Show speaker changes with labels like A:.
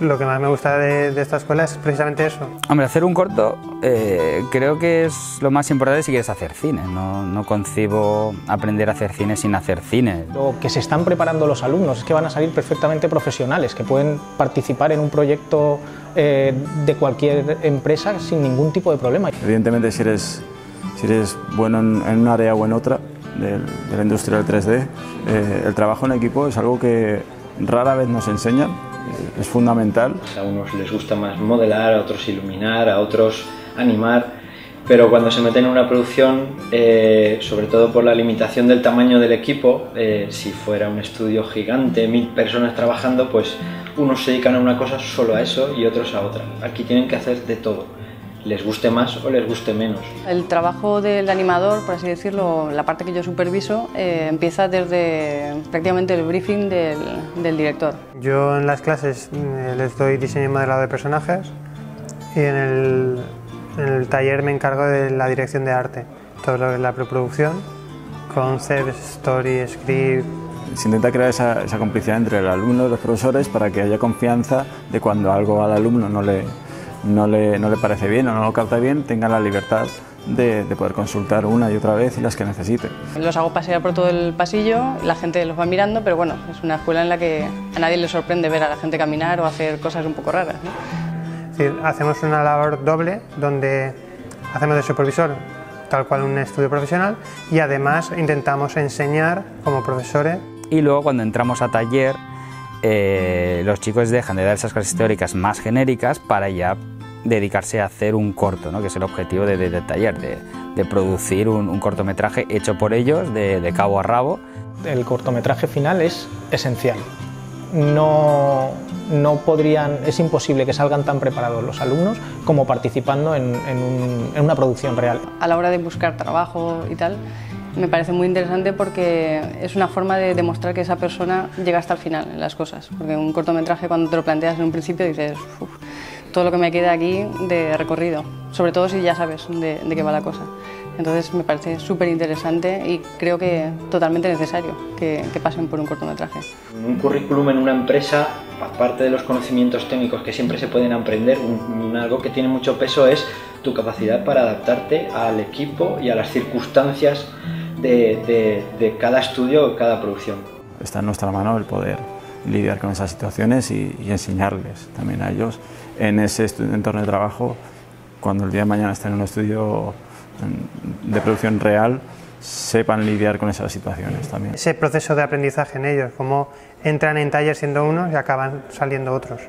A: lo que más me gusta de, de, esta escuela es precisamente eso.
B: Hombre, hacer un corto eh, creo que es lo más importante si quieres hacer cine. No, no, concibo aprender a hacer cine sin hacer cine.
C: Lo que se están preparando los alumnos es que van a salir perfectamente profesionales, que pueden participar en un proyecto eh, de cualquier empresa sin ningún tipo de problema.
D: Evidentemente, si eres, si eres bueno en, en un área o en otra de, de la industria del 3D, eh, el trabajo en equipo es algo que rara vez nos enseñan es fundamental.
E: A unos les gusta más modelar, a otros iluminar, a otros animar, pero cuando se meten en una producción, eh, sobre todo por la limitación del tamaño del equipo, eh, si fuera un estudio gigante, mil personas trabajando, pues unos se dedican a una cosa solo a eso y otros a otra. Aquí tienen que hacer de todo les guste más o les guste menos.
F: El trabajo del animador, por así decirlo, la parte que yo superviso, eh, empieza desde prácticamente el briefing del, del, director.
A: Yo en las clases eh, les doy diseño y modelado de personajes y en el, en el taller me encargo de la dirección de arte, todo lo que es la preproducción, concept, story, script,
D: se intenta crear esa, esa, complicidad entre el alumno y los profesores para que haya confianza de cuando algo al alumno no le, no le, no le parece bien o no lo capta bien, tenga la libertad de, de, poder consultar una y otra vez y las que necesite.
F: Los hago pasear por todo el pasillo, la gente los va mirando, pero bueno, es una escuela en la que a nadie le sorprende ver a la gente caminar o hacer cosas un poco raras.
A: decir, hacemos una labor doble donde hacemos de supervisor tal cual un estudio profesional y además intentamos enseñar como profesores.
B: Y luego cuando entramos a taller eh, los chicos dejan de dar esas clases teóricas más genéricas para ya dedicarse a hacer un corto, ¿no? que es el objetivo de, taller, de, de producir un, un, cortometraje hecho por ellos de, de, cabo a rabo.
C: El cortometraje final es esencial. No, no podrían, es imposible que salgan tan preparados los alumnos como participando en, en, un, en una producción real.
F: A la hora de buscar trabajo y tal, me parece muy interesante porque es una forma de demostrar que esa persona llega hasta el final en las cosas. Porque un cortometraje cuando te lo planteas en un principio dices, todo lo que me queda aquí de recorrido, sobre todo si ya sabes de, de qué va la cosa. Entonces me parece súper interesante y creo que totalmente necesario que, que, pasen por un cortometraje.
E: Un currículum en una empresa, aparte de los conocimientos técnicos que siempre se pueden aprender, un, un, algo que tiene mucho peso es tu capacidad para adaptarte al equipo y a las circunstancias de, de, de cada estudio o cada producción.
D: Está en nuestra mano el poder lidiar con esas situaciones y, y enseñarles también a ellos en ese entorno de trabajo cuando el día de mañana estén en un estudio de producción real sepan lidiar con esas situaciones también.
A: Ese proceso de aprendizaje en ellos, cómo entran en taller siendo unos y acaban saliendo otros.